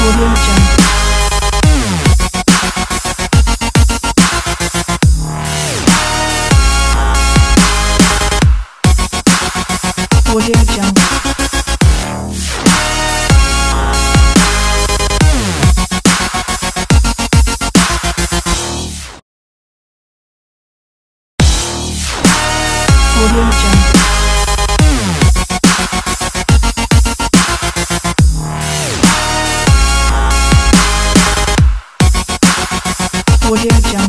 Jungle. Audio Jungle. Audio Jungle. Audio Jungle.